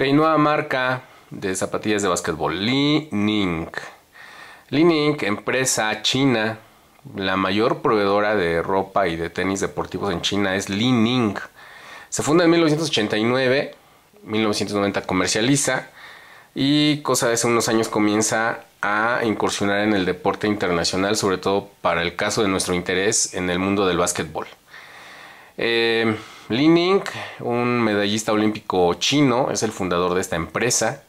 Ok, nueva marca de zapatillas de básquetbol, Li Ning. Li Ning, empresa china, la mayor proveedora de ropa y de tenis deportivos en China es Li Ning. Se funda en 1989, 1990 comercializa y cosa de hace unos años comienza a incursionar en el deporte internacional, sobre todo para el caso de nuestro interés en el mundo del básquetbol. Eh, Li Ning, un medallista olímpico chino, es el fundador de esta empresa.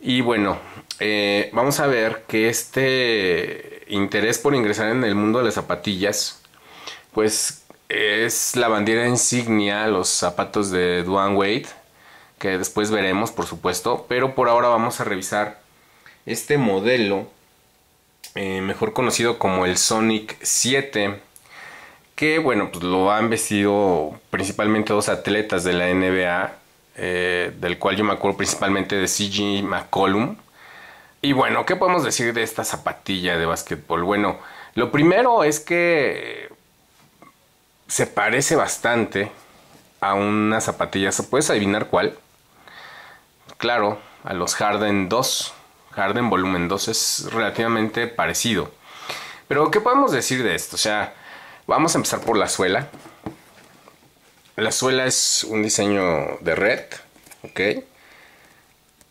Y bueno, eh, vamos a ver que este interés por ingresar en el mundo de las zapatillas, pues es la bandera insignia, los zapatos de Duane Wade, que después veremos, por supuesto, pero por ahora vamos a revisar este modelo, eh, mejor conocido como el Sonic 7, que bueno, pues lo han vestido principalmente dos atletas de la NBA, eh, del cual yo me acuerdo principalmente de CG McCollum. Y bueno, ¿qué podemos decir de esta zapatilla de básquetbol? Bueno, lo primero es que se parece bastante a una zapatilla. ¿Puedes adivinar cuál? Claro, a los Harden 2. Harden Volumen 2 es relativamente parecido. Pero, ¿qué podemos decir de esto? O sea, vamos a empezar por la suela. La suela es un diseño de red, ¿ok?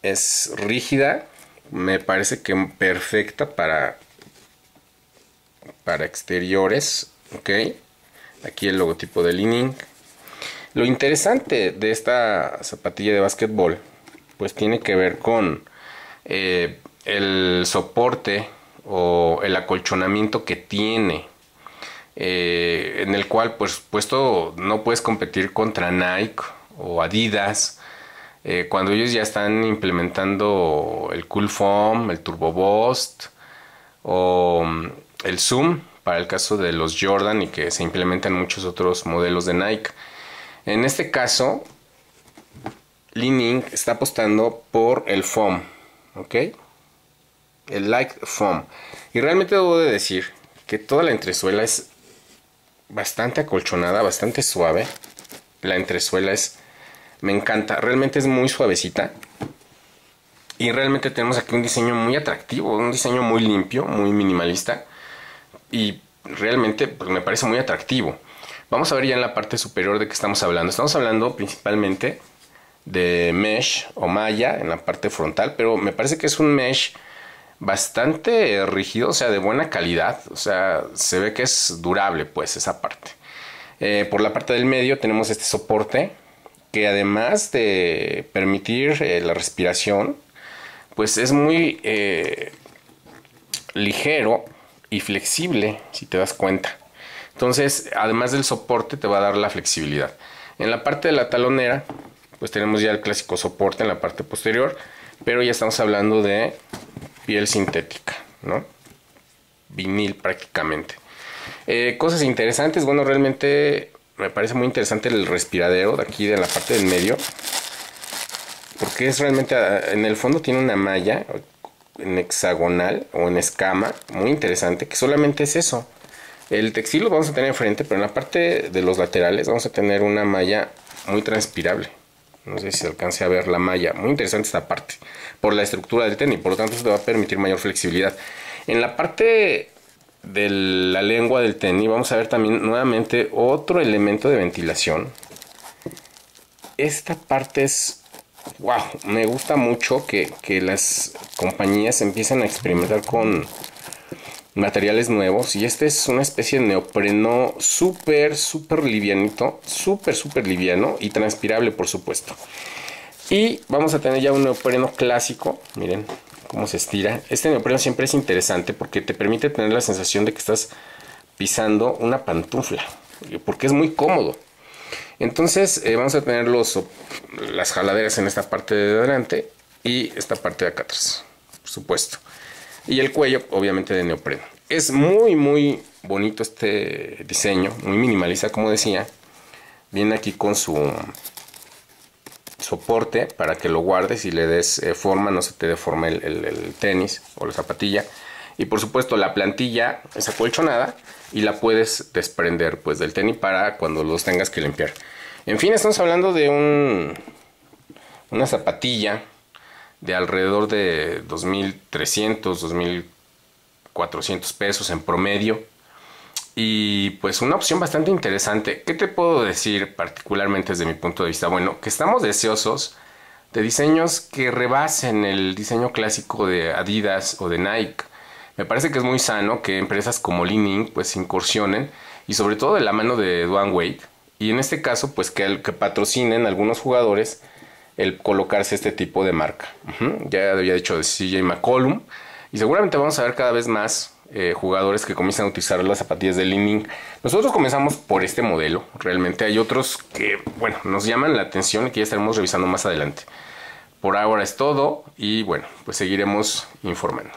Es rígida, me parece que perfecta para, para exteriores, ¿ok? Aquí el logotipo de Leaning. Lo interesante de esta zapatilla de básquetbol, pues tiene que ver con eh, el soporte o el acolchonamiento que tiene eh, en el cual pues puesto no puedes competir contra Nike o Adidas eh, cuando ellos ya están implementando el Cool Foam, el Turbo Boost o mm, el Zoom para el caso de los Jordan y que se implementan muchos otros modelos de Nike. En este caso, Leaning está apostando por el foam, ¿ok? El light foam. Y realmente debo de decir que toda la entresuela es bastante acolchonada, bastante suave. La entresuela es, me encanta, realmente es muy suavecita. Y realmente tenemos aquí un diseño muy atractivo, un diseño muy limpio, muy minimalista. Y realmente pues, me parece muy atractivo. Vamos a ver ya en la parte superior de qué estamos hablando. Estamos hablando principalmente de mesh o malla en la parte frontal, pero me parece que es un mesh bastante rígido, o sea, de buena calidad, o sea, se ve que es durable pues esa parte. Eh, por la parte del medio tenemos este soporte que además de permitir eh, la respiración, pues es muy eh, ligero y flexible, si te das cuenta. Entonces, además del soporte, te va a dar la flexibilidad. En la parte de la talonera, pues tenemos ya el clásico soporte en la parte posterior, pero ya estamos hablando de piel sintética, ¿no? Vinil prácticamente. Eh, cosas interesantes, bueno, realmente me parece muy interesante el respiradero de aquí de la parte del medio, porque es realmente, ah, en el fondo tiene una malla en hexagonal o en escama, muy interesante, que solamente es eso. El textil lo vamos a tener enfrente, pero en la parte de los laterales vamos a tener una malla muy transpirable. No sé si se alcance a ver la malla. Muy interesante esta parte. Por la estructura del tenis. Por lo tanto, eso te va a permitir mayor flexibilidad. En la parte de la lengua del tenis vamos a ver también nuevamente otro elemento de ventilación. Esta parte es... ¡Wow! Me gusta mucho que, que las compañías empiezan a experimentar con materiales nuevos y este es una especie de neopreno súper, súper livianito, súper, súper liviano y transpirable por supuesto. Y vamos a tener ya un neopreno clásico, miren cómo se estira. Este neopreno siempre es interesante porque te permite tener la sensación de que estás pisando una pantufla, porque es muy cómodo. Entonces eh, vamos a tener los, las jaladeras en esta parte de adelante y esta parte de acá atrás, por supuesto y el cuello obviamente de neopreno. Es muy muy bonito este diseño, muy minimalista como decía. Viene aquí con su soporte para que lo guardes y le des eh, forma, no se te deforme el, el, tenis o la zapatilla. Y por supuesto la plantilla es acolchonada y la puedes desprender pues del tenis para cuando los tengas que limpiar. En fin, estamos hablando de un Una zapatilla de alrededor de 2.300, 2.400 pesos en promedio. Y pues una opción bastante interesante. ¿Qué te puedo decir particularmente desde mi punto de vista? Bueno, que estamos deseosos de diseños que rebasen el diseño clásico de Adidas o de Nike. Me parece que es muy sano que empresas como Li-Ning pues incursionen y sobre todo de la mano de Duane Wade y en este caso pues que, que patrocinen algunos jugadores el colocarse este tipo de marca. Ya había dicho de CJ McCollum y seguramente vamos a ver cada vez más eh, jugadores que comienzan a utilizar las zapatillas de Li-Ning. Nosotros comenzamos por este modelo. Realmente hay otros que, bueno, nos llaman la atención y que ya estaremos revisando más adelante. Por ahora es todo y bueno, pues seguiremos informando.